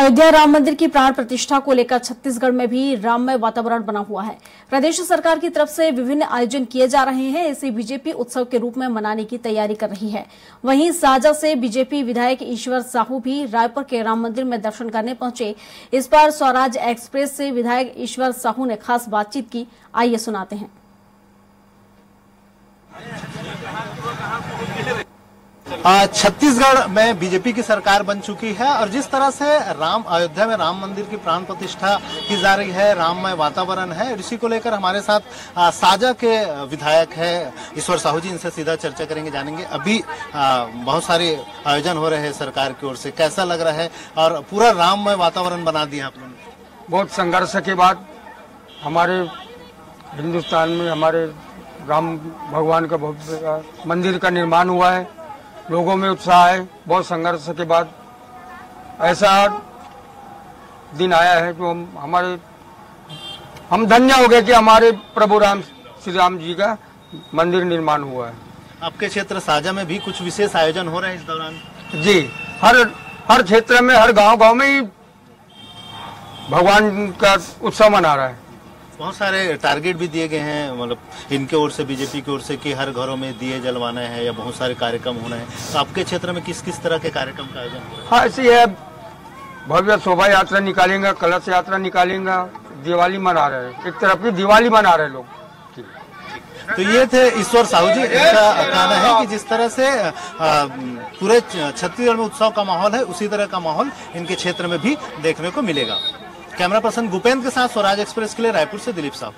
अयोध्या राम मंदिर की प्राण प्रतिष्ठा को लेकर छत्तीसगढ़ में भी राममय वातावरण बना हुआ है। प्रदेश सरकार की तरफ़ से विभिन्न आयोजन किए जा रहे हैं, इसे बीजेपी उत्सव के रूप में मनाने की तैयारी कर रही है। वहीं साजा से बीजेपी विधायक ईश्वर साहू भी रायपुर के राम मंदिर में दर्शन करने पहुँचे। इस पर स्वराज एक्सप्रेस से विधायक ईश्वर साहू ने खास बातचीत की। आइए सुनाते हैं। छत्तीसगढ़ में बीजेपी की सरकार बन चुकी है और जिस तरह से राम अयोध्या में राम मंदिर की प्राण प्रतिष्ठा की जा रही है राममय वातावरण है इसी को लेकर हमारे साथ आ, साजा के विधायक है ईश्वर साहू जी इनसे सीधा चर्चा करेंगे जानेंगे। अभी बहुत सारे आयोजन हो रहे हैं सरकार की ओर से कैसा लग रहा है? और पूरा राममय वातावरण बना दिया आप लोगों ने। बहुत संघर्ष के बाद हमारे हिंदुस्तान में हमारे राम भगवान का मंदिर का निर्माण हुआ है। लोगों में उत्साह है बहुत संघर्ष के बाद ऐसा दिन आया है जो हम हमारे हम धन्य हो गए कि हमारे प्रभु राम श्री राम जी का मंदिर निर्माण हुआ है। आपके क्षेत्र साजा में भी कुछ विशेष आयोजन हो रहे हैं इस दौरान? जी हर हर क्षेत्र में हर गाँव गाँव में ही भगवान का उत्सव मना रहा है। बहुत सारे टारगेट भी दिए गए हैं मतलब इनके ओर से बीजेपी की ओर से कि हर घरों में दिए जलवाना है या बहुत सारे कार्यक्रम होना है। तो आपके क्षेत्र में किस किस तरह के कार्यक्रम का आयोजन हाँ? ऐसी है भव्य शोभा यात्रा निकालेंगे कलश यात्रा निकालेंगे दिवाली मना रहे हैं। एक तरफ़ की दिवाली मना रहे लोग। तो ये थे ईश्वर साहू जी इनका कहना है कि जिस तरह से पूरे छत्तीसगढ़ में उत्सव का माहौल है उसी तरह का माहौल इनके क्षेत्र में भी देखने को मिलेगा। कैमरा पर्सन भूपेंद्र के साथ स्वराज एक्सप्रेस के लिए रायपुर से दिलीप साहब।